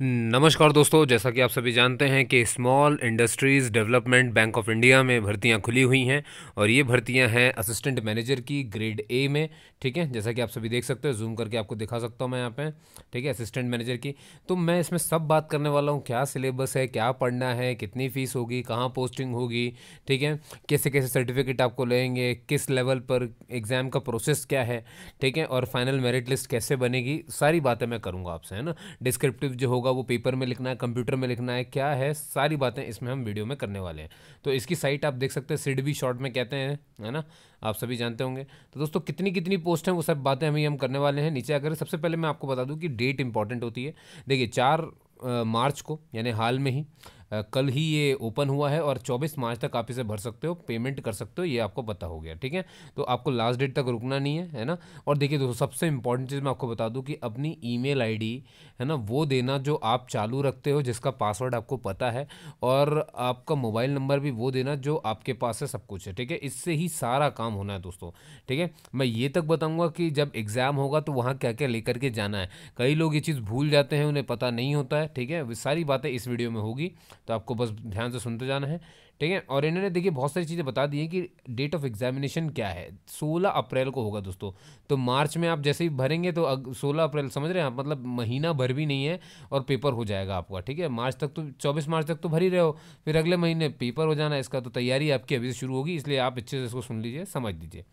नमस्कार दोस्तों, जैसा कि आप सभी जानते हैं कि Small Industries Development Bank of India में भर्तियाँ खुली हुई हैं और ये भर्तियाँ हैं असिस्टेंट मैनेजर की ग्रेड ए में, ठीक है? जैसा कि आप सभी देख सकते हो जूम करके आपको दिखा सकता हूँ मैं यहाँ पे, ठीक है? असिस्टेंट मैनेजर की। तो मैं इसमें सब बात करने वाला हूँ, क्या सिलेबस है, क्या पढ़ना है, कितनी फ़ीस होगी, कहाँ पोस्टिंग होगी, ठीक है? कैसे कैसे सर्टिफिकेट आपको लेंगे, किस लेवल पर एग्ज़ाम का प्रोसेस क्या है, ठीक है? और फाइनल मेरिट लिस्ट कैसे बनेगी, सारी बातें मैं करूँगा आपसे, है ना? डिस्क्रिप्टिव जो होगा वो पेपर में लिखना है कंप्यूटर में लिखना है, क्या है, सारी बातें इसमें हम वीडियो में करने वाले हैं। तो इसकी साइट आप देख सकते हैं सिड भी शॉर्ट में कहते हैं, है ना? आप सभी जानते होंगे। तो दोस्तों, कितनी कितनी पोस्ट हैं, वो सब बातें हमें हम करने वाले हैं। नीचे आकर सबसे पहले मैं आपको बता दूँ कि डेट इंपॉर्टेंट होती है। देखिए, चार मार्च को, यानी हाल में ही कल ही ये ओपन हुआ है और 24 मार्च तक आप इसे भर सकते हो, पेमेंट कर सकते हो, ये आपको पता हो गया, ठीक है? तो आपको लास्ट डेट तक रुकना नहीं है है ना? और देखिए दोस्तों, सबसे इंपॉर्टेंट चीज़ मैं आपको बता दूँ कि अपनी ईमेल आईडी, है ना, वो देना जो आप चालू रखते हो, जिसका पासवर्ड आपको पता है, और आपका मोबाइल नंबर भी वो देना जो आपके पास है, सब कुछ है, ठीक है? इससे ही सारा काम होना है दोस्तों, ठीक है? मैं ये तक बताऊँगा कि जब एग्ज़ाम होगा तो वहाँ क्या क्या लेकर के जाना है। कई लोग ये चीज़ भूल जाते हैं, उन्हें पता नहीं होता है, ठीक है? सारी बातें इस वीडियो में होगी। तो आपको बस ध्यान से सुनते जाना है, ठीक है? और इन्होंने देखिए बहुत सारी चीज़ें बता दी हैं कि डेट ऑफ़ एग्जामिनेशन क्या है। सोलह अप्रैल को होगा दोस्तों। तो मार्च में आप जैसे ही भरेंगे तो सोलह अप्रैल, समझ रहे हैं आप? मतलब महीना भर भी नहीं है और पेपर हो जाएगा आपका, ठीक है? मार्च तक तो चौबीस मार्च तक तो भर ही रहे हो। फिर अगले महीने पेपर हो जाना इसका तो तैयारी आपकी अभी से शुरू होगी, इसलिए आप अच्छे से इसको सुन लीजिए, समझ लीजिए।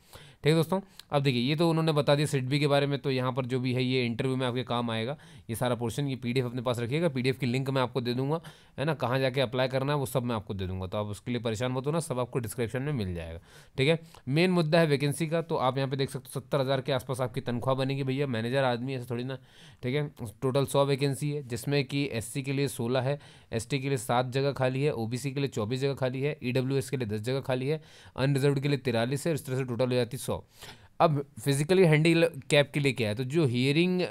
ठीक है दोस्तों? अब देखिए, ये तो उन्होंने बता दिया सिडबी के बारे में तो यहाँ पर जो भी है ये इंटरव्यू में आपके काम आएगा। ये सारा पोर्शन ये पीडीएफ अपने पास रखिएगा। पीडीएफ की लिंक मैं आपको दे दूँगा, है ना? कहाँ जाके अप्लाई करना है, वो सब मैं आपको दे दूँगा। तो आप उसके लिए परेशान मत होना, सब आपको डिस्क्रिप्शन में मिल जाएगा। ठीक है? मेन मुद्दा है वैकेंसी का तो आप यहाँ पर देख सकते हो, सत्तर हज़ार के आसपास आपकी तनख्वाह बनेगी भैया। मैनेजर आदमी ऐसे थोड़ी ना, ठीक है? टोटल सौ वैकेंसी है, जिसमें कि एससी के लिए सोलह है एसटी के लिए सात जगह खाली है ओबीसी के लिए चौबीस जगह खाली है ईडब्ल्यूएस के लिए दस जगह खाली है अनरिजर्व के लिए तिरालीस है इस तरह से टोटल हो जाती सौ। अब फिज़िकली हैंडी कैप के लिए क्या है? तो जो हियरिंग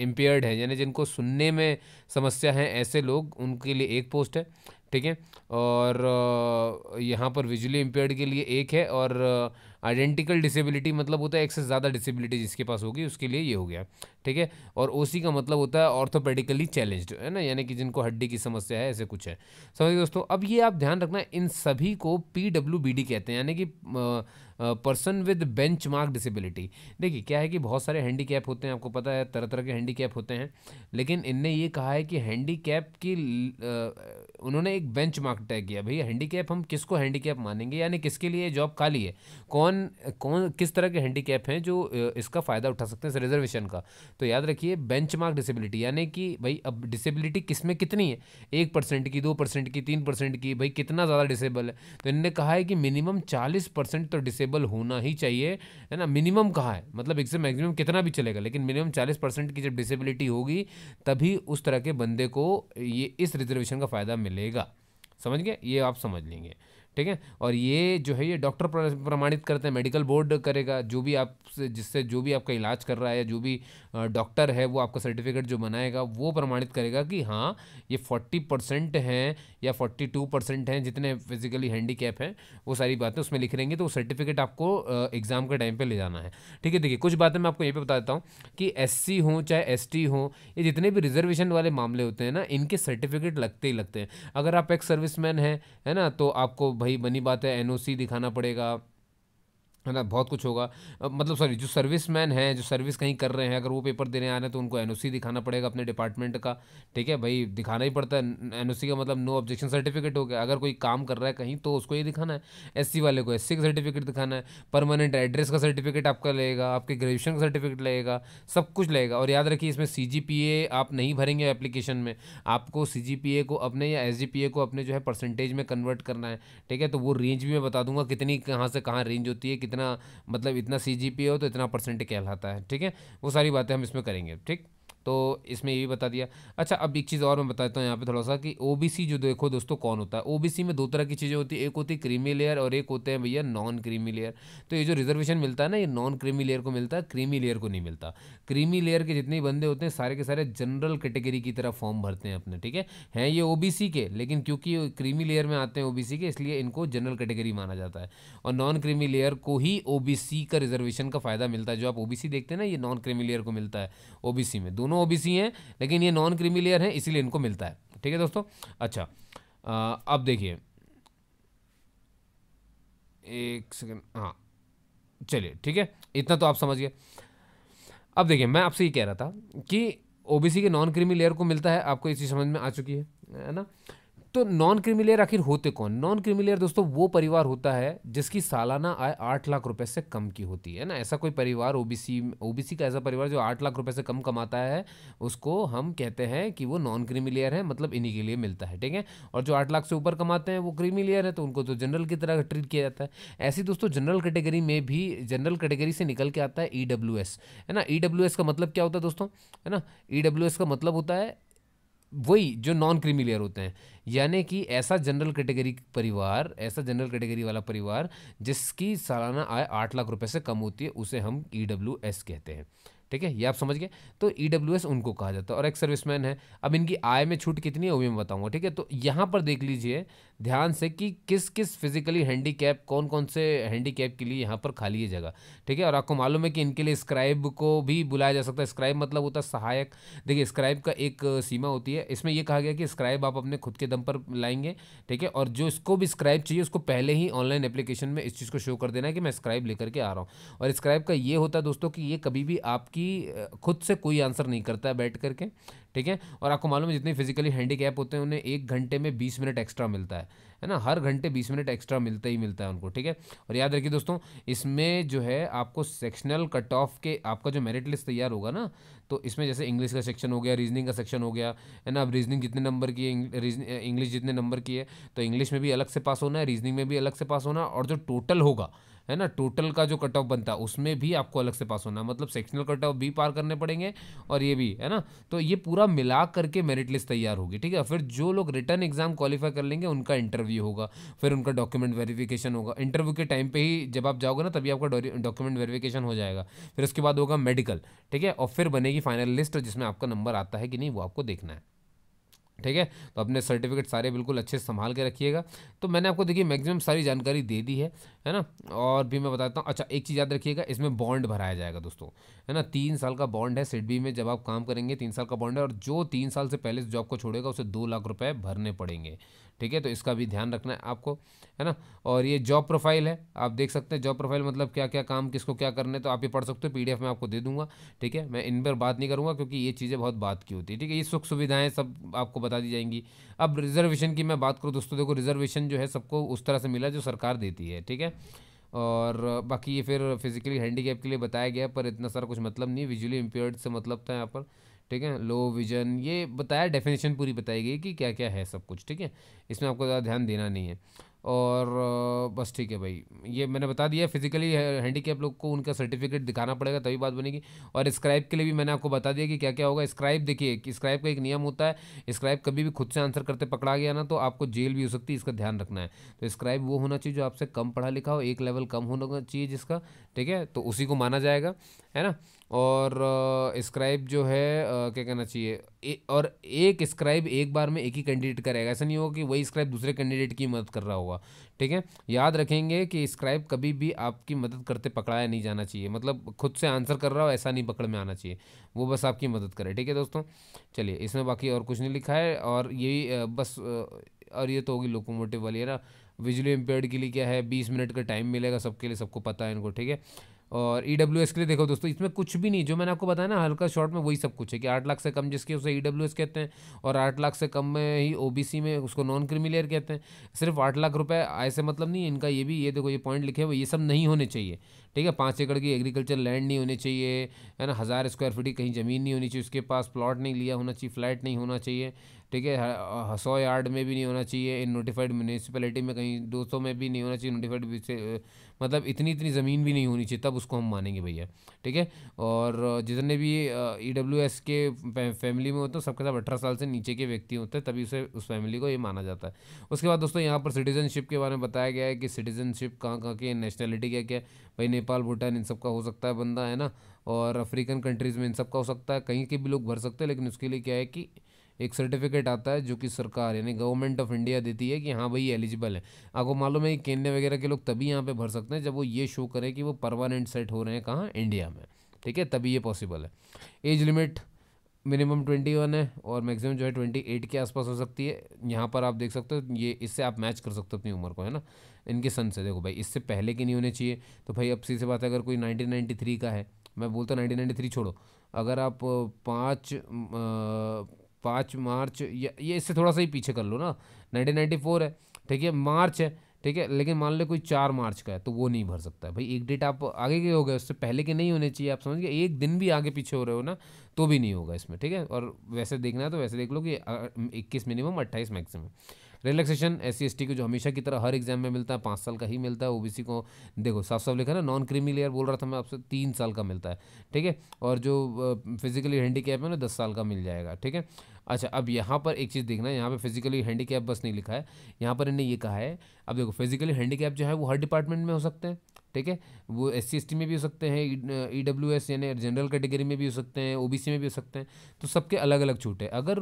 इम्पेयर्ड है, यानी जिनको सुनने में समस्या है, ऐसे लोग, उनके लिए एक पोस्ट है, ठीक है? और यहाँ पर विजुअली इम्पेयर्ड के लिए एक है, और आइडेंटिकल डिसेबिलिटी मतलब होता है एक से ज़्यादा डिसेबिलिटी जिसके पास होगी, उसके लिए ये हो गया, ठीक है? और ओसी का मतलब होता है ऑर्थोपेडिकली चैलेंज्ड है ना? यानी कि जिनको हड्डी की समस्या है, ऐसे कुछ है। समझिए दोस्तों, अब ये आप ध्यान रखना, इन सभी को पी बी डी कहते हैं, यानी कि person with benchmark disability देखिए, क्या है कि बहुत सारे हैंडी कैप होते हैं, आपको पता है तरह तरह के हैंडी कैप होते हैं, लेकिन इनने ये कहा है कि हैंडी कैप की उन्होंने एक बेंच मार्क तय किया, भैया हैंडी कैप हम किसको हैंडी कैप मानेंगे? यानी किसके लिए जॉब खाली है? कौन कौन, किस तरह के हैंडी कैप हैं जो इसका फ़ायदा उठा सकते हैं रिजर्वेशन का? तो याद रखिए बेंच मार्क डिसेबिलिटी यानी कि, भाई, अब डिसेबिलिटी किसमें कितनी है? एक परसेंट की, दो परसेंट की, तीन परसेंट की, भाई, कितना ज़्यादा डिसेबल है? तो इन्होंने कहा है कि मिनिमम चालीस परसेंट तो डिसेबल होना ही चाहिए, है ना? मिनिमम कहा है? मतलब एक से मैक्सिमम कितना भी चलेगा, लेकिन मिनिमम चालीस परसेंट की जब डिसेबिलिटी होगी, तभी उस तरह के बंदे को ये, इस रिजर्वेशन का फ़ायदा मिलेगा। समझ गए? ये आप समझ लेंगे। ठीक है? और ये जो है, ये डॉक्टर प्रमाणित करते हैं मेडिकल बोर्ड करेगा, जो भी आप जिससे जो भी आपका इलाज कर रहा है या जो भी डॉक्टर है, वो आपका सर्टिफिकेट जो बनाएगा, वो प्रमाणित करेगा कि हाँ ये फोर्टी परसेंट हैं या फोर्टी टू परसेंट हैं, जितने फिजिकली हैंडीकैप हैं, वो सारी बातें उसमें लिख रहेंगे तो वो सर्टिफिकेट आपको एग्ज़ाम के टाइम पर ले जाना है। ठीक है? देखिए, कुछ बातें मैं आपको ये पे बता देता हूँ कि एस सी हों, चाहे एस टी हों, ये जितने भी रिजर्वेशन वाले मामले होते हैं ना, इनके सर्टिफिकेट लगते ही लगते हैं। अगर आप एक सर्विसमैन हैं, है ना तो आपको भाई बनी बात है एनओसी दिखाना पड़ेगा। है ना, बहुत कुछ होगा। मतलब सॉरी जो सर्विस मैन है, जो सर्विस कहीं कर रहे हैं, अगर वो पेपर देने आ रहे हैं तो उनको एनओसी दिखाना पड़ेगा अपने डिपार्टमेंट का। ठीक है भाई, दिखाना ही पड़ता है। एनओसी का मतलब नो ऑब्जेक्शन सर्टिफिकेट हो गया। अगर कोई काम कर रहा है कहीं तो उसको ये दिखाना है। एससी वाले को एससी का सर्टिफिकेट दिखाना है। परमानेंट एड्रेस का सर्टिफिकेट आपका लगेगा, आपके ग्रेजुएशन का सर्टिफिकेट लगेगा, सब कुछ लगेगा। और याद रखिए, इसमें सीजीपीए आप नहीं भरेंगे एप्लीकेशन में। आपको सीजीपीए को अपने या एसजीपीए को अपने जो है परसेंटेज में कन्वर्ट करना है। ठीक है तो वो रेंज भी मैं बता दूँगा, कितनी कहाँ से कहाँ रेंज होती है कितना मतलब इतना सी हो तो इतना परसेंट कहलाता है, ठीक है? वो सारी बातें हम इसमें करेंगे, ठीक? तो इसमें ये भी बता दिया। अच्छा अब एक चीज़ और मैं बताता हूँ यहाँ पे थोड़ा सा कि ओबीसी जो देखो दोस्तों कौन होता है? ओबीसी में दो तरह की चीज़ें होती है। एक होती है क्रीमी लेयर और एक होते हैं भैया नॉन क्रीमी लेयर तो ये जो रिजर्वेशन मिलता है ना, ये नॉन क्रीमी लेयर को मिलता है क्रीमी लेयर को नहीं मिलता। क्रीमी लेयर के जितने बंदे होते हैं, सारे के सारे जनरल कैटेगरी की तरह फॉर्म भरते हैं अपने, ठीक है? हैं ये ओबीसी के, लेकिन क्योंकि क्रीमी लेयर में आते हैं ओबीसी के, इसलिए इनको जनरल कैटेगरी माना जाता है। और नॉन क्रीमी लेयर को ही ओबीसी का रिजर्वेशन का फ़ायदा मिलता है। जो आप ओबीसी देखते हैं ना, ये नॉन क्रीमी लेयर को मिलता है ओबीसी में। दोनों दोनों ओबीसी हैं लेकिन ये नॉन क्रीमी लेयर हैं इसीलिए इनको मिलता है। ठीक है दोस्तों? अच्छा आ, अब देखिए। एक सेकेंड हाँ। चलिए ठीक है? इतना तो आप समझिए। अब देखिए मैं आपसे ये कह रहा था कि ओबीसी के नॉन क्रीमी लेयर को मिलता है आपको इसी समझ में आ चुकी है है ना? तो नॉन क्रिमिलेयर आखिर होते कौन? नॉन क्रिमिलेयर दोस्तों, वो परिवार होता है जिसकी सालाना आय आठ लाख रुपए से कम की होती है ना? ऐसा कोई परिवार ओबीसी ओबीसी का ऐसा परिवार जो आठ लाख रुपए से कम कमाता है, उसको हम कहते हैं कि वो नॉन क्रिमिलेयर है मतलब इन्हीं के लिए मिलता है, ठीक है? और जो आठ लाख से ऊपर कमाते हैं, वो क्रिमिलेयर है तो उनको तो जनरल की तरह ट्रीट किया जाता है। ऐसी दोस्तों जनरल कैटेगरी में भी जनरल कैटेगरी से निकल के आता है ईडब्ल्यूएस है ना? ईडब्ल्यूएस का मतलब क्या होता है दोस्तों? है ना? ईडब्ल्यूएस का मतलब होता है वही जो नॉन क्रीमी लेयर होते हैं। यानी कि ऐसा जनरल कैटेगरी परिवार, ऐसा जनरल कैटेगरी वाला परिवार जिसकी सालाना आय आठ लाख रुपए से कम होती है, उसे हम ईडब्ल्यूएस कहते हैं। ठीक है, ये आप समझ गए? तो ई e उनको कहा जाता है और एक सर्विसमैन है। अब इनकी आय में छूट कितनी है, वो भी मैं बताऊँगा, ठीक है? तो यहाँ पर देख लीजिए, ध्यान से कि किस किस फिजिकली हैंडीकैप कौन कौन से हैंडीकैप के लिए यहाँ पर खाली है जगह, ठीक है? और आपको मालूम है कि इनके लिए स्क्राइब को भी बुलाया जा सकता है। स्क्राइब मतलब होता है सहायक। देखिए स्क्राइब का एक सीमा होती है। इसमें यह कहा गया कि स्क्राइब आप अपने खुद के दम पर लाएँगे, ठीक है? और जो इसको भी स्क्राइब चाहिए, उसको पहले ही ऑनलाइन एप्लीकेशन में इस चीज़ को शो कर देना है कि मैं स्क्राइब लेकर के आ रहा हूँ। और स्क्राइब का ये होता है दोस्तों कि ये कभी भी आपकी कि खुद से कोई आंसर नहीं करता है बैठ करके, ठीक है? और आपको मालूम है जितने फिजिकली हैंडीकैप होते हैं, उन्हें एक घंटे में बीस मिनट एक्स्ट्रा मिलता है है ना? हर घंटे बीस मिनट एक्स्ट्रा मिलता ही मिलता है उनको, ठीक है? और याद रखिए दोस्तों, इसमें जो है आपको सेक्शनल कट ऑफ़ के आपका जो मेरिट लिस्ट तैयार होगा ना तो इसमें जैसे इंग्लिश का सेक्शन हो गया रीजनिंग का सेक्शन हो गया, है ना? अब रीजनिंग जितने नंबर की है इंग्लिश जितने नंबर की है तो इंग्लिश में भी अलग से पास होना है रीजनिंग में भी अलग से पास होना और जो टोटल होगा है ना टोटल का जो कट ऑफ़ बनता है उसमें भी आपको अलग से पास होना मतलब सेक्शनल कट ऑफ़ भी पार करने पड़ेंगे और ये भी, है ना? तो ये पूरा मिला करके मेरिट लिस्ट तैयार होगी, ठीक है? फिर जो लोग रिटर्न एग्ज़ाम क्वालिफाई कर लेंगे, उनका इंटरव्यू होगा, फिर उनका डॉक्यूमेंट वेरिफिकेशन होगा। इंटरव्यू के टाइम पे ही जब आप जाओगे ना, तभी आपका डॉक्यूमेंट वेरिफिकेशन हो जाएगा। फिर उसके बाद होगा मेडिकल ठीक है? और फिर बनेगी फाइनल लिस्ट जिसमें आपका नंबर आता है कि नहीं, वो आपको देखना है। ठीक है? तो अपने सर्टिफिकेट सारे बिल्कुल अच्छे से संभाल के रखिएगा। तो मैंने आपको देखिए मैक्सिमम सारी जानकारी दे दी है है ना? और भी मैं बताता हूँ। अच्छा एक चीज़ याद रखिएगा, इसमें बॉन्ड भराया जाएगा दोस्तों, है ना? तीन साल का बॉन्ड है सिडबी में, जब आप काम करेंगे तीन साल का बॉन्ड है और जो तीन साल से पहले जॉब को छोड़ेगा, उसे दो लाख रुपये भरने पड़ेंगे। ठीक है? तो इसका भी ध्यान रखना है आपको, है ना? और ये जॉब प्रोफ़ाइल है, आप देख सकते हैं जॉब प्रोफ़ाइल मतलब क्या क्या काम, किसको क्या करने तो आप ये पढ़ सकते हो पीडीएफ में आपको दे दूँगा, ठीक है? मैं इन पर बात नहीं करूँगा क्योंकि ये चीज़ें बहुत बात की होती है, ठीक है? ये सुख सुविधाएँ सब आपको बता दी जाएँगी। अब रिजर्वेशन की मैं बात करूँ, दोस्तों, देखो रिजर्वेशन जो है सबको उस तरह से मिला जो सरकार देती है, ठीक है? और बाकी ये फिर फिजिकली हैंडीकैप के लिए बताया गया पर इतना सारा कुछ मतलब नहीं विजुअली इम्पेयर्ड से मतलब था यहाँ पर ठीक है? लो विजन ये बताया डेफिनेशन पूरी बताई गई कि क्या क्या है सब कुछ, ठीक है? इसमें आपको ज़्यादा ध्यान देना नहीं है। और बस ठीक है भाई। ये मैंने बता दिया फिजिकली हैंडीकैप लोग को उनका सर्टिफिकेट दिखाना पड़ेगा, तभी बात बनेगी। और स्क्राइब के लिए भी मैंने आपको बता दिया कि क्या क्या होगा। स्क्राइब देखिए स्क्राइब का एक नियम होता है स्क्राइब कभी भी खुद से आंसर करते पकड़ा गया ना तो आपको जेल भी हो सकती है, इसका ध्यान रखना है। तो स्क्राइब वो होना चाहिए जो आपसे कम पढ़ा लिखा हो, एक लेवल कम होना चाहिए जिसका, ठीक है? तो उसी को माना जाएगा, है ना? और स्क्राइब जो है क्या कहना चाहिए और एक स्क्राइब एक बार में एक ही कैंडिडेट करेगा। ऐसा नहीं होगा कि वही स्क्राइब दूसरे कैंडिडेट की मदद कर रहा होगा, ठीक है? याद रखेंगे कि स्क्राइब कभी भी आपकी मदद करते पकड़ाया नहीं जाना चाहिए। मतलब खुद से आंसर कर रहा हो, ऐसा नहीं पकड़ में आना चाहिए। वो बस आपकी मदद करे, ठीक है दोस्तों? चलिए, इसमें बाकी और कुछ नहीं लिखा है, और यही बस और ये तो होगी लोकोमोटिव वाली, है ना? विजुअली इम्पेयर्ड के लिए क्या है? बीस मिनट का टाइम मिलेगा सबके लिए, सबको पता है इनको, ठीक है? और ई डब्ल्यू एस के लिए देखो दोस्तों, इसमें कुछ भी नहीं, जो मैंने आपको बताया ना, हल्का शॉर्ट में वही सब कुछ है कि आठ लाख से कम जिसके उसे ई डब्ल्यू एस कहते हैं और आठ लाख से कम में ही ओ बी सी में उसको नॉन क्रिमिलियर कहते हैं। सिर्फ़ आठ लाख रुपए, आय से मतलब नहीं, इनका ये भी, ये देखो, ये पॉइंट लिखे हुए, ये सब नहीं होने चाहिए, ठीक है? पाँच एकड़ की एग्रीकल्चर लैंड नहीं होनी चाहिए, है ना? हज़ार स्क्वायर फीट की कहीं ज़मीन नहीं होनी चाहिए, उसके पास प्लॉट नहीं लिया होना चाहिए फ्लैट नहीं होना चाहिए ठीक है सौ यार्ड में भी नहीं होना चाहिए, इन नोटिफाइड म्यूनिसिपैलिटी में कहीं दो सौ में भी नहीं होना चाहिए नोटिफाइड मतलब इतनी इतनी ज़मीन भी नहीं होनी चाहिए, तब उसको हम मानेंगे भैया, ठीक है? और जितने भी ई डब्ल्यू एस के फैमिली में होते हैं, सबके साथ अठारह साल से नीचे के व्यक्ति होते हैं, तभी उसे उस फैमिली को ये माना जाता है। उसके बाद दोस्तों यहाँ पर सिटीजनशिप के बारे में बताया गया है कि सिटीजनशिप कहाँ कहाँ की नेशनैलिटी क्या क्या भाई नेपाल, भूटान, इन सब का हो सकता है बंदा, है ना? और अफ्रीकन कंट्रीज़ में इन सब का हो सकता है, कहीं के भी लोग भर सकते हैं, लेकिन उसके लिए क्या है कि एक सर्टिफिकेट आता है जो कि सरकार, यानी गवर्नमेंट ऑफ़ इंडिया देती है कि हाँ भाई एलिजिबल है। आपको मालूम है कि केन्या वगैरह के लोग तभी यहाँ पर भर सकते हैं जब वो ये शो करें कि वो परमानेंट सेट हो रहे हैं कहाँ? इंडिया में। ठीक है? तभी ये पॉसिबल है। Age limit minimum twenty one है और मैक्सिमम जो है ट्वेंटी एट के आसपास हो सकती है। यहाँ पर आप देख सकते हो, ये इससे आप मैच कर सकते हो अपनी उम्र को, है ना? इनके सन से देखो भाई, इससे पहले की नहीं होने चाहिए। तो भाई अब सीधे बात है, अगर कोई नाइनटीन नाइन्टी थ्री का है, मैं बोलता हूँ नाइनटीन नाइन्टी थ्री छोड़ो। अगर आप पाँच पाँच मार्च, या, ये इससे थोड़ा सा ही पीछे कर लो ना। नाइनटीन नाइन्टी फोर है, ठीक है, मार्च है, ठीक है, लेकिन मान लो कोई चार मार्च का है तो वो नहीं भर सकता है। भाई, एक डेट आप आगे के हो गए, उससे पहले के नहीं होने चाहिए, आप समझ गए, एक दिन भी आगे पीछे हो रहे हो ना तो भी नहीं होगा इसमें, ठीक है? और वैसे देखना है तो वैसे देख लो कि इक्कीस मिनिमम, अट्ठाईस मैक्सिमम। रिलैक्सेशन एस सी को जो हमेशा की तरह हर एग्ज़ाम में मिलता है, पाँच साल का ही मिलता है ओबीसी को, देखो साफ़ साफ़ लिखा ना नॉन क्रीमी लेयर बोल रहा था मैं आपसे, तीन साल का मिलता है, ठीक है? और जो फिजिकली हैंडीकैप है ना, दस साल का मिल जाएगा, ठीक है? अच्छा अब यहाँ पर एक चीज़ देखना है, यहाँ पे फिजिकली हैंडीकैप बस नहीं लिखा है, यहाँ पर इन्हें ये कहा है, अब देखो फिजिकली हैंडीकैप जो है वो हर डिपार्टमेंट में हो सकते हैं, ठीक है? वो एस सी में भी हो सकते हैं ई डब्ल्यू एस यानी जनरल कैटेगरी में भी हो सकते हैं ओबीसी में भी हो सकते हैं तो सबके अलग अलग छूट है। अगर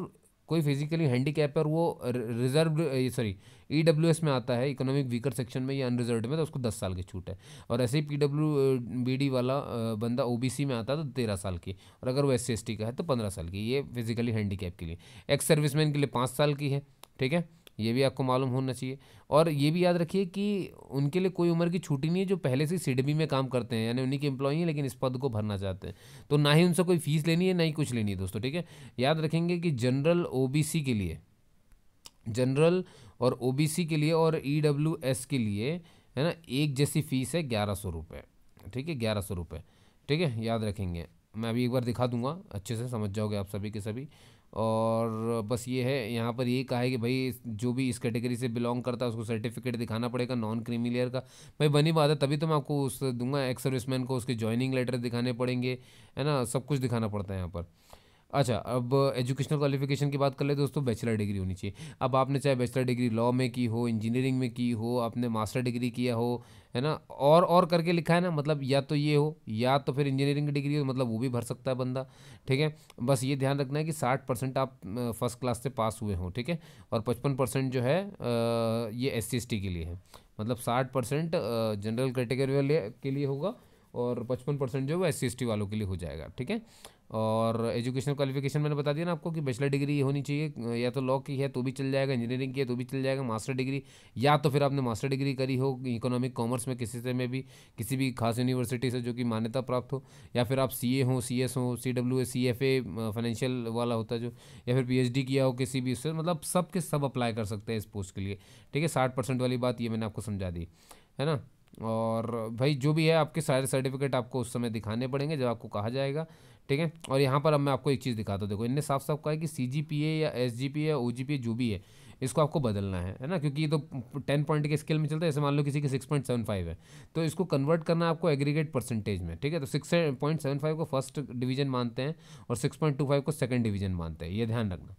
कोई फिजिकली हैंडीकैप और वो reserve sorry E W S में आता है इकोनॉमिक वीकर सेक्शन में या अनरिजर्व में तो उसको दस साल की छूट है। और ऐसे ही पी डब्ल्यू बी डी वाला बंदा ओ बी सी में आता है तो तेरह साल की। और अगर वो एस सी एस टी का है तो पंद्रह साल की, ये फिजिकली हैंडीकैप के लिए। एक्स सर्विसमैन के लिए पाँच साल की है, ठीक है? ये भी आपको मालूम होना चाहिए। और ये भी याद रखिए कि उनके लिए कोई उम्र की छुट्टी नहीं है, जो पहले से सिडबी में काम करते हैं, यानी उन्हीं के एम्प्लॉई हैं, लेकिन इस पद को भरना चाहते हैं। तो ना ही उनसे कोई फ़ीस लेनी है, ना ही कुछ लेनी है दोस्तों, ठीक है? याद रखेंगे कि जनरल ओबीसी के लिए जनरल और ओबीसी के लिए और ईडब्ल्यूएस के लिए, है ना, एक जैसी फ़ीस है ग्यारह सौ रुपये ठीक है? ग्यारह सौ रुपये ठीक है? याद रखेंगे। मैं अभी एक बार दिखा दूँगा, अच्छे से समझ जाओगे आप सभी के सभी। और बस ये है, यहाँ पर ये कहा है कि भाई, जो भी इस कैटेगरी से बिलोंग करता है, उसको सर्टिफिकेट दिखाना पड़ेगा नॉन क्रीमी लेयर का। भाई, बनी बात है, तभी तो मैं आपको उस दूँगा एक्स सर्विसमैन को उसके ज्वाइनिंग लेटर दिखाने पड़ेंगे, है ना? सब कुछ दिखाना पड़ता है यहाँ पर। अच्छा अब एजुकेशनल क्वालिफिकेशन की बात कर ले दोस्तों बैचलर डिग्री होनी चाहिए। अब आपने चाहे बैचलर डिग्री लॉ में की हो इंजीनियरिंग में की हो, आपने मास्टर डिग्री किया हो, है ना? और और करके लिखा है ना मतलब या तो ये हो, या तो फिर इंजीनियरिंग की डिग्री हो मतलब वो भी भर सकता है बंदा, ठीक है? बस ये ध्यान रखना है कि साठ परसेंट आप फ़र्स्ट क्लास से पास हुए हों, ठीक है? और पचपन परसेंट जो है ये एस सी के लिए है। मतलब साठ परसेंट जनरल कैटेगरी वाले के लिए होगा और पचपन परसेंट जो है वो एस सी वालों के लिए हो जाएगा, ठीक है? और एजुकेशनल क्वालिफिकेशन मैंने बता दिया ना आपको कि बैचलर डिग्री होनी चाहिए, या तो लॉ की है तो भी चल जाएगा इंजीनियरिंग की है तो भी चल जाएगा मास्टर डिग्री या तो फिर आपने मास्टर डिग्री करी हो इकोनॉमिक कॉमर्स में किसी से में भी, किसी भी खास यूनिवर्सिटी से जो कि मान्यता प्राप्त हो, या फिर आप सी ए हों सी एस हो C W A C F A financial वाला होता है जो, या फिर पी एच डी किया हो किसी भी उससे मतलब सब के सब अप्लाई कर सकते हैं इस पोस्ट के लिए। ठीक है, साठ परसेंट वाली बात ये मैंने आपको समझा दी, है ना? और भाई जो भी है आपके सारे सर्टिफिकेट आपको उस समय दिखाने पड़ेंगे जब आपको कहा जाएगा। ठीक है? और यहाँ पर अब मैं आपको एक चीज़ दिखाता हूँ। देखो, इनने साफ़ साफ़ कहा है कि सी जी पी ए या एस जी पी या ओ जी पी ए जो भी है, इसको आपको बदलना है है ना? क्योंकि ये तो टेन पॉइंट के स्केल में चलता है। ऐसे मान लो किसी की सिक्स पॉइंट सेवन फाइव है तो इसको कन्वर्ट करना आपको एग्रीगेट परसेंटेज में, ठीक है? तो सिक्स पॉइंट सेवन फाइव को फ़र्स्ट डिवीज़न मानते हैं और सिक्स पॉइंट टू फाइव को सेकंड डिवीज़न मानते हैं, ये ध्यान रखना।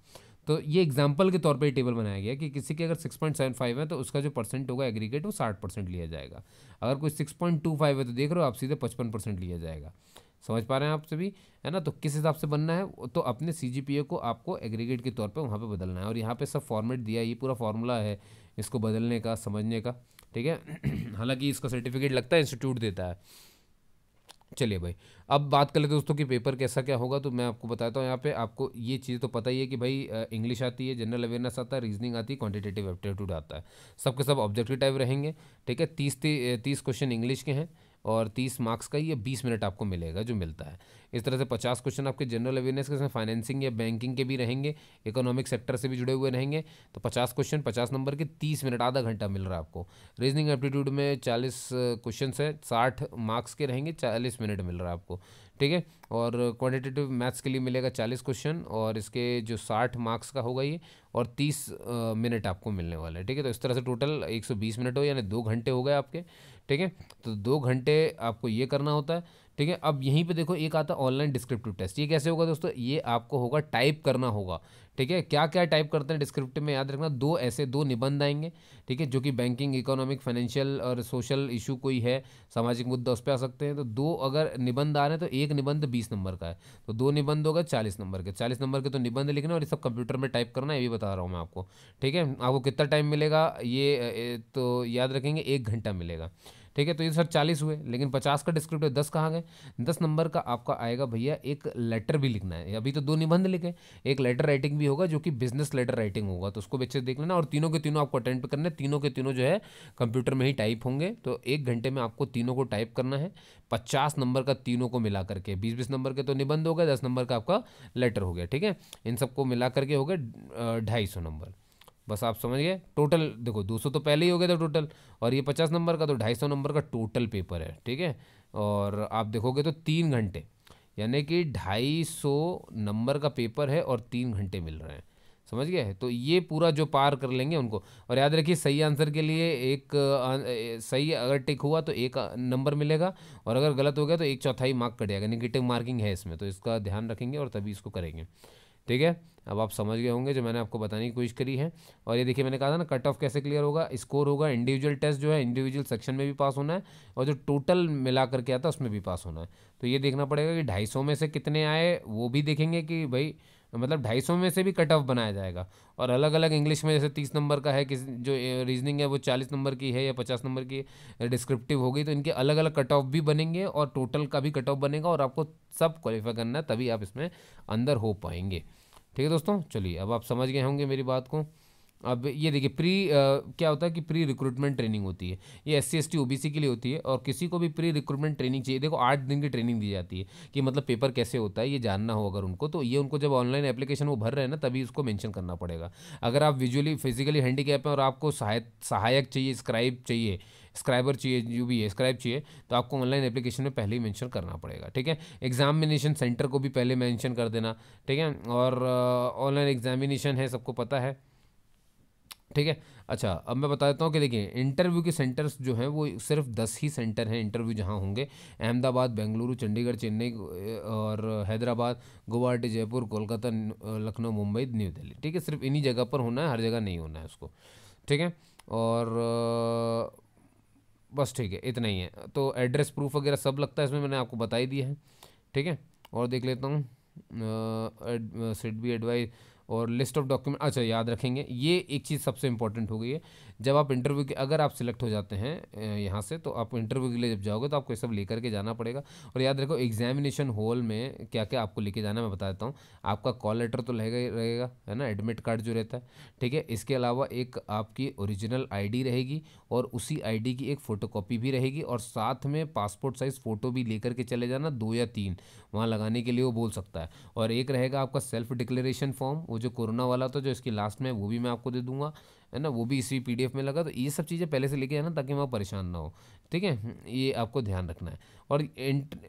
तो ये एग्ज़ाम्पल के तौर पर टेबल बनाया गया कि किसी के अगर सिक्स पॉइंट सेवन फाइव है तो उसका जो परसेंट होगा एग्रीगेट वो साठ परसेंट लिया जाएगा। अगर कोई सिक्स पॉइंट टू फाइव है तो देख रहे हो आप सीधे पचपन परसेंट लिया जाएगा। समझ पा रहे हैं आप सभी? है ना? तो किस हिसाब से बनना है? तो अपने सीजीपीए को आपको एग्रीगेट के तौर पर वहाँ पर बदलना है और यहाँ पर सब फॉर्मेट दिया ये पूरा फॉर्मूला है इसको बदलने का, समझने का, ठीक है? हालाँकि इसका सर्टिफिकेट लगता है इंस्टीट्यूट देता है। चलिए भाई, अब बात कर लेते दोस्तों कि पेपर कैसा क्या होगा तो मैं आपको बताता हूँ, यहाँ पे आपको ये चीज़ तो पता ही है कि भाई इंग्लिश आती है जनरल अवेयरनेस आता है रीजनिंग आती है क्वांटिटेटिव एप्टीट्यूड आता है। सबके सब ऑब्जेक्टिव टाइप रहेंगे, ठीक है? तीस तीस क्वेश्चन इंग्लिश के हैं और तीस मार्क्स का ये बीस मिनट आपको मिलेगा जो मिलता है। इस तरह से पचास क्वेश्चन आपके जनरल अवेयरनेस के फाइनेंसिंग या बैंकिंग के भी रहेंगे इकोनॉमिक सेक्टर से भी जुड़े हुए रहेंगे तो पचास क्वेश्चन पचास नंबर के तीस मिनट आधा घंटा मिल रहा है आपको। रीजनिंग एप्टीट्यूड में चालीस क्वेश्चन है, साठ मार्क्स के रहेंगे, चालीस मिनट मिल रहा है आपको। ठीक है? और क्वान्टिटेटिव मैथ्स के लिए मिलेगा चालीस क्वेश्चन और इसके जो साठ मार्क्स का होगा ये, और तीस मिनट आपको मिलने वाला है। ठीक है? तो इस तरह से टोटल एक सौ बीस मिनट हो, यानी दो घंटे हो गए आपके। ठीक है? तो दो घंटे आपको ये करना होता है, ठीक है? अब यहीं पे देखो एक आता है ऑनलाइन डिस्क्रिप्टिव टेस्ट ये कैसे होगा दोस्तों? ये आपको होगा टाइप करना होगा, ठीक है? क्या क्या टाइप करते हैं डिस्क्रिप्टिव में याद रखना? दो ऐसे दो निबंध आएँगे, ठीक है? जो कि बैंकिंग इकोनॉमिक फाइनेंशियल और सोशल इशू कोई है, सामाजिक मुद्दा उस पर आ सकते हैं। तो दो अगर निबंध आ रहे हैं तो एक निबंध बीस नंबर का है। तो दो निबंध होगा चालीस नंबर के। चालीस नंबर के तो निबंध लिखना और ये सब कंप्यूटर में टाइप करना, ये भी बता रहा हूँ मैं आपको, ठीक है? आपको कितना टाइम मिलेगा? ये तो याद रखेंगे, एक घंटा मिलेगा। ठीक है तो ये सर चालीस हुए, लेकिन पचास का डिस्क्रिप्टिव दस कहाँ गए? दस नंबर का आपका आएगा भैया, एक लेटर भी लिखना है। अभी तो दो निबंध लिखे, एक लेटर राइटिंग भी होगा, जो कि बिज़नेस लेटर राइटिंग होगा तो उसको बच्चे देख लेना, और तीनों के तीनों आपको अटेंड करना है, तीनों के तीनों जो है कंप्यूटर में ही टाइप होंगे तो एक घंटे में आपको तीनों को टाइप करना है, पचास नंबर का तीनों को मिला करके बीस बीस नंबर के तो निबंध हो गए, दस नंबर का आपका लेटर हो गया, ठीक है? इन सबको मिला करके हो गए ढाई सौ नंबर। बस आप समझ गए? टोटल देखो 200 तो पहले ही हो गया था टोटल और ये 50 नंबर का तो 250 नंबर का टोटल पेपर है, ठीक है? और आप देखोगे तो तीन घंटे, यानी कि 250 नंबर का पेपर है और तीन घंटे मिल रहे हैं, समझ गए? तो ये पूरा जो पार कर लेंगे उनको। और याद रखिए, सही आंसर के लिए एक सही अगर टिक हुआ तो एक नंबर मिलेगा, और अगर गलत हो गया तो एक चौथाई मार्क कट जाएगा निगेटिव मार्किंग है इसमें तो इसका ध्यान रखेंगे और तभी इसको करेंगे, ठीक है? अब आप समझ गए होंगे जो मैंने आपको बताने की कोशिश करी है। और ये देखिए, मैंने कहा था ना कट ऑफ़ कैसे क्लियर होगा? स्कोर होगा इंडिविजुअल टेस्ट जो है इंडिविजुअल सेक्शन में भी पास होना है और जो टोटल मिला करके आता है, उसमें भी पास होना है। तो ये देखना पड़ेगा कि ढाई में से कितने आए, वो भी देखेंगे कि भाई मतलब ढाई सौ में से भी कट ऑफ़ बनाया जाएगा। और अलग अलग इंग्लिश में, जैसे तीस नंबर का है, किस, जो रीजनिंग है, वो चालीस नंबर की है या पचास नंबर की डिस्क्रिप्टिव होगी तो इनके अलग अलग कट ऑफ़ भी बनेंगे और टोटल का भी कट ऑफ़ बनेगा और आपको सब क्वालिफाई करना है, तभी आप इसमें अंदर हो पाएँगे। ठीक है दोस्तों? चलिए अब आप समझ गए होंगे मेरी बात को। अब ये देखिए प्री आ, क्या होता है कि प्री रिक्रूटमेंट ट्रेनिंग होती है। ये S C S T O B C के लिए होती है और किसी को भी प्री रिक्रूटमेंट ट्रेनिंग चाहिए। देखो आठ दिन की ट्रेनिंग दी जाती है कि मतलब पेपर कैसे होता है ये जानना हो अगर उनको तो ये उनको जब ऑनलाइन एप्लीकेशन वो भर रहे हैं ना तभी उसको मेंशन करना पड़ेगा। अगर आप विजुअली फिजिकली हैंडीकैप हैं और आपको सहायक चाहिए स्क्राइब चाहिए स्क्राइबर चाहिए जो भी है स्क्राइब चाहिए तो आपको ऑनलाइन एप्लीकेशन में पहले ही मेंशन करना पड़ेगा ठीक है? एग्जामिनेशन सेंटर को भी पहले मेंशन कर देना ठीक है? और ऑनलाइन एग्जामिनेशन है सबको पता है। ठीक है? अच्छा अब मैं बता देता हूँ कि देखिए इंटरव्यू के सेंटर्स जो हैं, वो सिर्फ़ दस ही सेंटर हैं इंटरव्यू जहाँ होंगे। अहमदाबाद, बेंगलुरु, चंडीगढ़, चेन्नई, और हैदराबाद, गुवाहाटी, जयपुर, कोलकाता, लखनऊ, मुंबई, न्यू दिल्ली। ठीक है? सिर्फ़ इन्हीं जगह पर होना है, हर जगह नहीं होना है उसको। ठीक है? और, बस ठीक है, इतना ही है। तो एड्रेस प्रूफ वगैरह सब लगता है इसमें, मैंने आपको बता ही दिया है। ठीक है? और देख लेता हूँ सिट बी एडवाइस और लिस्ट ऑफ़ डॉक्यूमेंट अच्छा याद रखेंगे, ये एक चीज़ सबसे इंपॉर्टेंट हो गई है। जब आप इंटरव्यू के, अगर आप सिलेक्ट हो जाते हैं यहाँ से तो आप इंटरव्यू के लिए जब जाओगे तो आपको ये सब लेकर के जाना पड़ेगा। और याद रखो एग्जामिनेशन हॉल में क्या क्या आपको लेके जाना मैं बता देता हूँ। आपका कॉल लेटर तो रहेगा ही रहेगा, है ना? एडमिट कार्ड जो रहता है, ठीक है? इसके अलावा एक आपकी ओरिजिनल आई रहेगी और उसी आईडी की एक फ़ोटोकॉपी भी रहेगी और साथ में पासपोर्ट साइज़ फ़ोटो भी लेकर के चले जाना, दो या तीन। वहाँ लगाने के लिए वो बोल सकता है। और एक रहेगा आपका सेल्फ डिक्लेरेशन फॉर्म वो जो कोरोना वाला था, जो इसकी लास्ट में, वो भी मैं आपको दे दूँगा। है ना, वो भी इसी पीडीएफ में लगा तो ये सब चीज़ें पहले से लेके आना ताकि वहाँ परेशान ना हो। ठीक है? ये आपको ध्यान रखना है। और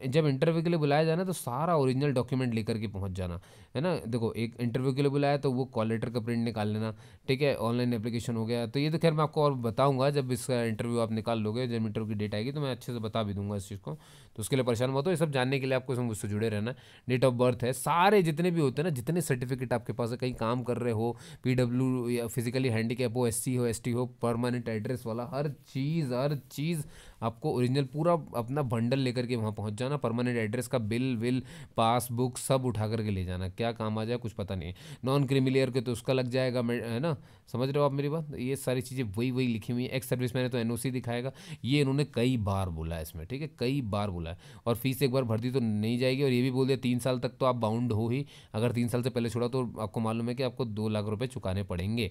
जब इंटरव्यू के लिए बुलाया जाना तो सारा ओरिजिनल डॉक्यूमेंट लेकर के पहुँच जाना, है ना? देखो, एक इंटरव्यू के लिए बुलाया तो वो कॉल लेटर का प्रिंट निकाल लेना, ठीक है? ऑनलाइन एप्लीकेशन हो गया तो ये तो खैर मैं आपको और बताऊँगा, जब इसका इंटरव्यू आप निकाल लोगे, जब इंटरव्यू की डेट आएगी तो मैं अच्छे से बता भी दूँगा इस चीज़ को तो उसके लिए परेशान मत हो, ये सब जानने के लिए आपको मुझसे जुड़े रहना, डेट ऑफ़ बर्थ है, सारे जितने भी होते हैं ना, जितने सर्टिफिकेट आपके पास है, कहीं काम कर रहे हो, पीडब्ल्यू या फिजिकली हैंडीकैप हो, एससी हो, एसटी हो, परमानेंट एड्रेस वाला, हर चीज़ हर चीज़ आपको ओरिजिनल पूरा अपना बंडल लेकर के वहाँ पहुँच जाना परमानेंट एड्रेस का बिल विल पासबुक सब उठा करके ले जाना। क्या काम आ जाए कुछ पता नहीं। नॉन क्रिमिलियर के तो उसका लग जाएगा है ना? समझ रहे हो आप मेरी बात? ये सारी चीज़ें वही वही लिखी हुई है। एक्स सर्विस मैंने तो एनओसी दिखाएगा। ये इन्होंने कई बार बोला है इसमें, ठीक है? कई बार बोला है। और फ़ीस एक बार भर्ती तो नहीं जाएगी और ये भी बोल दिया, तीन साल तक तो आप बाउंड हो ही। अगर तीन साल से पहले छोड़ा तो आपको मालूम है कि आपको दो लाख रुपये चुकाने पड़ेंगे,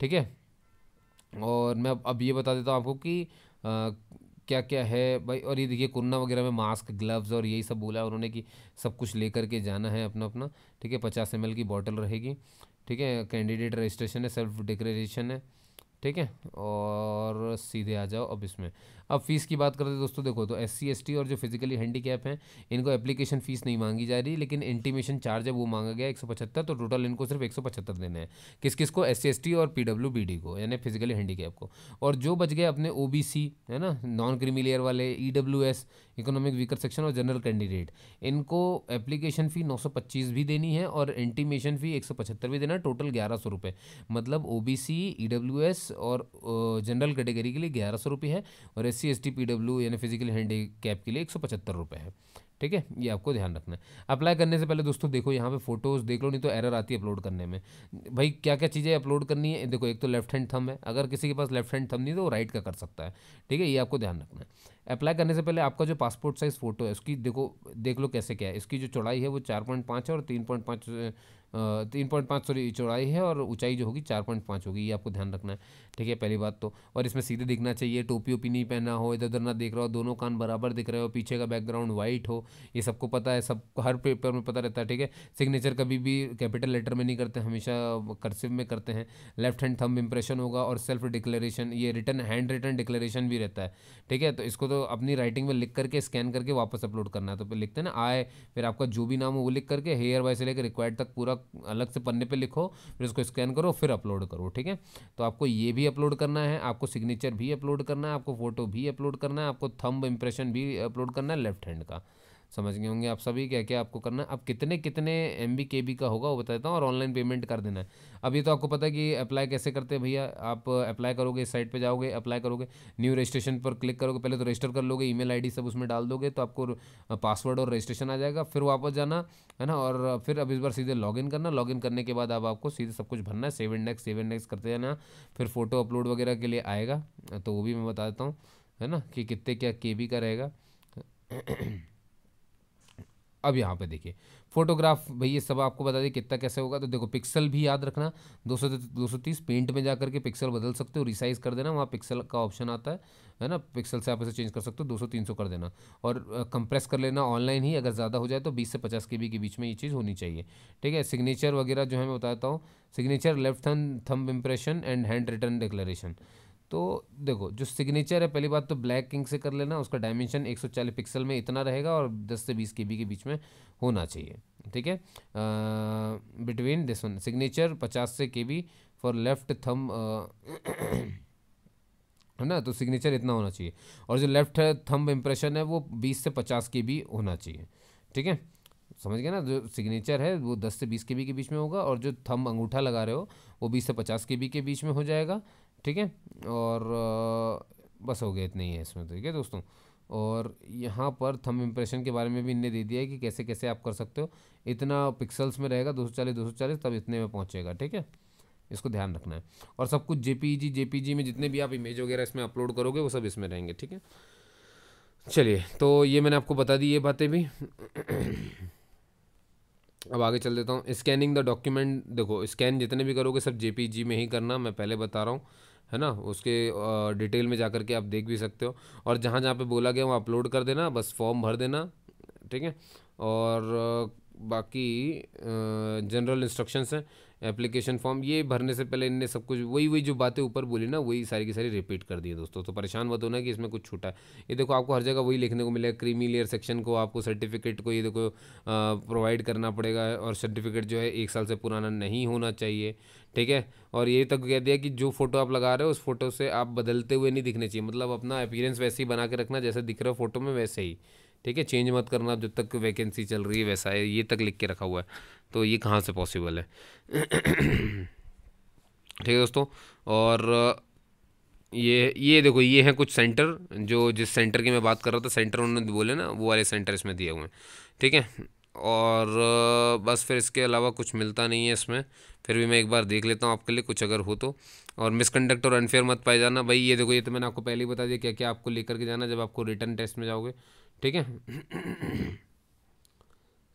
ठीक है? और मैं अब ये बता देता हूँ आपको कि क्या क्या है? भाई, और ये देखिए कोरोना वगैरह में मास्क, ग्लव्स और यही सब बोला उन्होंने कि सब कुछ लेकर के जाना है अपना अपना ठीक है, पचास एम की बॉटल रहेगी। ठीक है, कैंडिडेट रजिस्ट्रेशन है, सेल्फ डिक्लेरेशन है। ठीक है, और सीधे आ जाओ अब इसमें। अब फ़ीस की बात करते दोस्तों देखो तो एस सी और जो फिजिकली हैंडीकैप हैं, इनको एप्लीकेशन फ़ीस नहीं मांगी जा रही, लेकिन इंटीमेशन चार्ज है, वो मांगा गया एक सौ पचहत्तर तो टोटल इनको सिर्फ़ एक देने हैं। किस किस को? एस सी और पी को, यानी फिजिकली हैंडीकैप को। और जो बच गए अपने ओबीसी है ना नॉन क्रीमी वाले ई इकोनॉमिक वीकर सेक्शन और जनरल कैंडिडेट इनको एप्लीकेशन फ़ी 925 भी देनी है और इंटीमेशन फ़ी 175 भी देना टोटल ग्यारह सौ रुपये मतलब ओ बी सी और जनरल कैटेगरी के लिए ग्यारह सौ रुपये है और S C S T P W यानी फ़िज़िकल हैंडी कैप के लिए एक सौ पचहत्तर रुपये है। ठीक है? ये आपको ध्यान रखना है। अप्लाई करने से पहले दोस्तों देखो, यहाँ पे फ़ोटोज़ देख लो, नहीं तो एरर आती है अपलोड करने में। भाई क्या क्या चीज़ें अपलोड करनी है? देखो, एक तो लेफ़्ट हैंड थम है। अगर किसी के पास लेफ़्ट हैंड थम नहीं तो वो राइट का कर सकता है। ठीक है? ये आपको ध्यान रखना है। अप्लाई करने से पहले आपका जो पासपोर्ट साइज़ फ़ोटो है, उसकी देखो, देख लो कैसे क्या है। इसकी जो चौड़ाई है, वो चार पॉइंट पाँच है और तीन पॉइंट पाँच तीन पॉइंट पाँच सॉरी, चौड़ाई है और ऊंचाई जो होगी चार पॉइंट पाँच होगी, ये आपको ध्यान रखना है। ठीक है, पहली बात तो। और इसमें सीधे दिखना चाहिए, टोपी ओपी नहीं पहना हो इधर उधर ना देख रहा हो, दोनों कान बराबर दिख रहे हो, पीछे का बैकग्राउंड वाइट हो, ये सबको पता है, सब हर पेपर में पता रहता है, ठीक है। सिग्नेचर कभी भी कैपिटल लेटर में नहीं करते, हमेशा कर्सिव में करते हैं। लेफ़्ट हैंड थम इंप्रेशन होगा और सेल्फ डिक्लेरेशन ये रिटर्न हैंड रिटर्न डिक्लेरेशन भी रहता है। ठीक है तो इसको तो अपनी राइटिंग में लिख करके स्कैन करके वापस अपलोड करना है। तो फिर लिखते हैं ना, आए फिर आपका जो भी नाम हो वो लिख करके हेयर वाइज से लेकर रिक्वायर्ड तक पूरा अलग से पन्ने पे लिखो, फिर उसको स्कैन करो, फिर अपलोड करो, ठीक है? तो आपको ये भी अपलोड करना है, आपको सिग्नेचर भी अपलोड करना है, आपको फ़ोटो भी अपलोड करना है, आपको थंब इंप्रेशन भी अपलोड करना है लेफ़्ट हैंड का। समझ गए होंगे। आप सभी क्या क्या आपको करना है? अब कितने कितने एम बी के बी का होगा वो बताता हूँ और ऑनलाइन पेमेंट कर देना है। अभी तो आपको पता है कि अप्लाई कैसे करते हैं भैया? आप अप्लाई करोगे, इस साइट पे जाओगे अप्लाई करोगे न्यू रजिस्ट्रेशन पर क्लिक करोगे, पहले तो रजिस्टर कर लोगे ईमेल आईडी सब उसमें डाल दोगे तो आपको पासवर्ड और रजिस्ट्रेशन आ जाएगा, फिर वापस जाना, है ना? और फिर अब इस बार सीधे लॉगिन करना। लॉगिन करने के बाद अब आपको सीधे सब कुछ भरना है। सेवन इंडेक्स सेवन इंडेक्स करते जाना, फिर फ़ोटो अपलोड वगैरह के लिए आएगा। तो वो भी मैं बता देता हूँ, है ना? कि कितने क्या के बी का रहेगा। अब यहाँ पे देखिए फोटोग्राफ भाई ये सब आपको बता दें कितना कैसे होगा। तो देखो पिक्सल भी याद रखना, दो सौ दो सौ तीस पेंट में जा करके पिक्सल बदल सकते हो रिसाइज कर देना, वहाँ पिक्सल का ऑप्शन आता है है ना? पिक्सल से आप इसे चेंज कर सकते हो, दो सौ, तीन सौ कर देना। और कंप्रेस कर लेना ऑनलाइन ही, अगर ज़्यादा हो जाए तो बीस से पचास के बी के बीच में ये चीज़ होनी चाहिए। ठीक है? सिग्नेचर वगैरह जो है मैं बताता हूँ। Signature left thumb thumb impression and hand written declaration तो देखो, जो सिग्नेचर है, पहली बात तो ब्लैक किंग से कर लेना, उसका डायमेंशन 140 पिक्सल में इतना रहेगा और 10 से 20 के बी के बीच में होना चाहिए, ठीक है? बिटवीन दिस वन सिग्नेचर 50 से के बी फॉर लेफ़्ट थम है ना? तो सिग्नेचर इतना होना चाहिए। और जो लेफ़्ट थंब इम्प्रेशन है, वो 20 से 50 के बी होना चाहिए, ठीक है? समझ गए ना? जो सिग्नेचर है, वो 10 से 20 के बी के बीच में होगा और जो थंब अंगूठा लगा रहे हो, वो 20 से 50 के बी के बीच में हो जाएगा। ठीक है? और बस हो गया इतना ही है इसमें तो ठीक है दोस्तों? और यहाँ पर थम इम्प्रेशन के बारे में भी इनने दे दिया है कि कैसे कैसे आप कर सकते हो। इतना पिक्सल्स में रहेगा, दो सौ चालीस, दो सौ चालीस, तब इतने में पहुँचेगा, ठीक है? इसको ध्यान रखना है। और सब कुछ जेपीजी जेपीजी में जितने भी आप इमेज वगैरह इसमें अपलोड करोगे, वो सब इसमें रहेंगे, ठीक है? चलिए तो ये मैंने आपको बता दी ये बातें भी। अब आगे चल देता हूँ। स्कैनिंग द डॉक्यूमेंट देखो स्कैन जितने भी करोगे, सब जेपीजी में ही करना, मैं पहले बता रहा हूँ। है ना? उसके डिटेल में जा कर के आप देख भी सकते हो। और जहाँ जहाँ पे बोला गया वहाँ अपलोड कर देना, बस फॉर्म भर देना, ठीक है? और बाकी जनरल इंस्ट्रक्शंस हैं। एप्लीकेशन फॉर्म ये भरने से पहले इनने सब कुछ, वही वही जो बातें ऊपर बोली ना, वही सारी की सारी रिपीट कर दी दोस्तों। तो परेशान मत होना कि इसमें कुछ छूटा है। ये देखो, आपको हर जगह वही लिखने को मिलेगा क्रीमी लेयर सेक्शन को, आपको सर्टिफिकेट को, ये देखो प्रोवाइड करना पड़ेगा और सर्टिफिकेट जो है एक साल से पुराना नहीं होना चाहिए, ठीक है? और ये तक कह दिया कि जो फ़ोटो आप लगा रहे हो, उस फ़ोटो से आप बदलते हुए नहीं दिखने चाहिए। मतलब अपना अपीयरेंस वैसे ही बना के रखना, जैसे दिख रहा हो फ़ोटो में, वैसे ही। ठीक है चेंज मत करना, जब तक वैकेंसी चल रही है वैसा है, ये तक लिख के रखा हुआ है तो ये कहाँ से पॉसिबल है? ठीक है दोस्तों, और ये ये देखो, ये हैं कुछ सेंटर जो जिस सेंटर की मैं बात कर रहा था सेंटर उन्होंने बोले ना, वो वाले सेंटर इसमें दिए हुए हैं, ठीक है? और बस फिर इसके अलावा कुछ मिलता नहीं है इसमें, फिर भी मैं एक बार देख लेता हूँ आपके लिए, कुछ अगर हो तो। और मिसकंडक्ट और अनफेयर मत पाए जाना, भाई, ये देखो, ये तो मैंने आपको पहले ही बता दिया क्या क्या आपको लेकर के जाना जब आपको रिटर्न टेस्ट में जाओगे? ठीक है?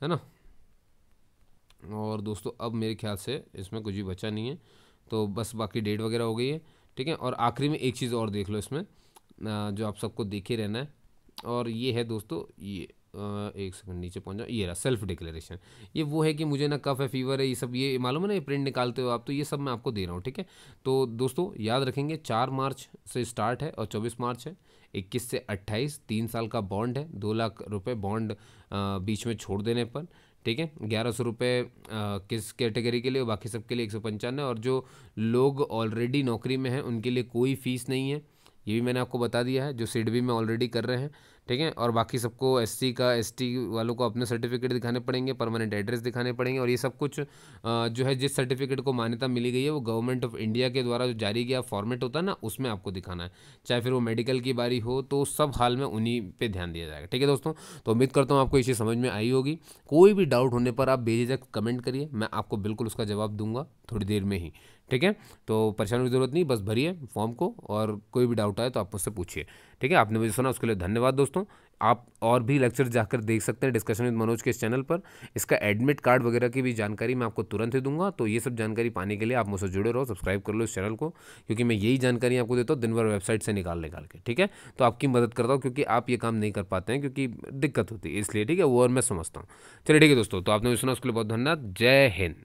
है ना? और दोस्तों, अब मेरे ख्याल से इसमें कुछ भी बचा नहीं है। तो बस बाकी डेट वगैरह हो गई है, ठीक है? और आखिरी में एक चीज़ और देख लो इसमें जो आप सबको देखे रहना है। और ये है दोस्तों, ये एक सेकंड नीचे पहुँच जाओ। ये रहा सेल्फ डिक्लेरेशन ये वो है कि मुझे ना कफ है फीवर है, ये सब, ये मालूम है ना, ये प्रिंट निकालते हो आप तो ये सब मैं आपको दे रहा हूँ, ठीक है? तो दोस्तों, याद रखेंगे, चार मार्च से स्टार्ट है और चौबीस मार्च है, इक्कीस से अट्ठाईस, तीन साल का बॉन्ड है, दो लाख रुपये बॉन्ड बीच में छोड़ देने पर, ठीक है? ग्यारह सौ रुपये किस कैटेगरी के लिए, बाकी सबके लिए एक सौ पंचानवे, और जो लोग ऑलरेडी नौकरी में हैं, उनके लिए कोई फ़ीस नहीं है। ये भी मैंने आपको बता दिया है, जो सिडबी में ऑलरेडी कर रहे हैं। ठीक है? और बाकी सबको एस का एसटी वालों को अपने सर्टिफिकेट दिखाने पड़ेंगे परमानेंट एड्रेस दिखाने पड़ेंगे और ये सब कुछ जो है जिस सर्टिफिकेट को मान्यता मिली गई है वो गवर्नमेंट ऑफ़ इंडिया के द्वारा जो जारी किया फॉर्मेट होता है ना, उसमें आपको दिखाना है। चाहे फिर वो मेडिकल की बारी हो तो सब हाल में उन्हीं पर ध्यान दिया जाएगा। ठीक है दोस्तों? तो उम्मीद करता हूँ आपको चीज़ समझ में आई होगी। कोई भी डाउट होने पर आप बेझिझक कमेंट करिए, मैं आपको बिल्कुल उसका जवाब दूँगा थोड़ी देर में ही। ठीक है? तो परेशानी की ज़रूरत नहीं, बस भरिए फॉर्म को और कोई भी डाउट आए तो आप मुझसे पूछिए। ठीक है? आपने मुझे सुना, उसके लिए धन्यवाद दोस्तों। आप और भी लेक्चर जाकर देख सकते हैं डिस्कशन विद मनोज के इस चैनल पर। इसका एडमिट कार्ड वगैरह की भी जानकारी मैं आपको तुरंत ही दूँगा तो ये सब जानकारी पाने के लिए आप मुझसे जुड़े रहो सब्सक्राइब कर लो इस चैनल को, क्योंकि मैं यही जानकारी आपको देता हूँ दिन भर वेबसाइट से निकाल निकाल के, ठीक है? तो आपकी मदद करता हूँ, क्योंकि आप ये काम नहीं कर पाते हैं, क्योंकि दिक्कत होती है इसलिए, ठीक है? वो और मैं समझता हूँ। चलिए, ठीक है दोस्तों तो आपने सुना, उसके लिए बहुत धन्यवाद। जय हिंद।